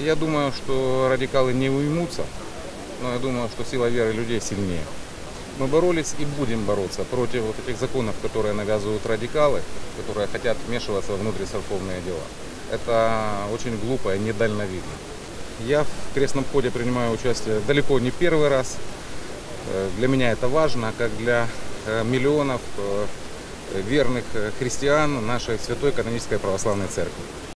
Я думаю, что радикалы не уймутся, но я думаю, что сила веры людей сильнее. Мы боролись и будем бороться против вот этих законов, которые навязывают радикалы, которые хотят вмешиваться во внутрицерковные дела. Это очень глупо и недальновидно. Я в крестном ходе принимаю участие далеко не первый раз. Э, для меня это важно, как для э, миллионов э, верных христиан нашей Святой Канонической Православной Церкви.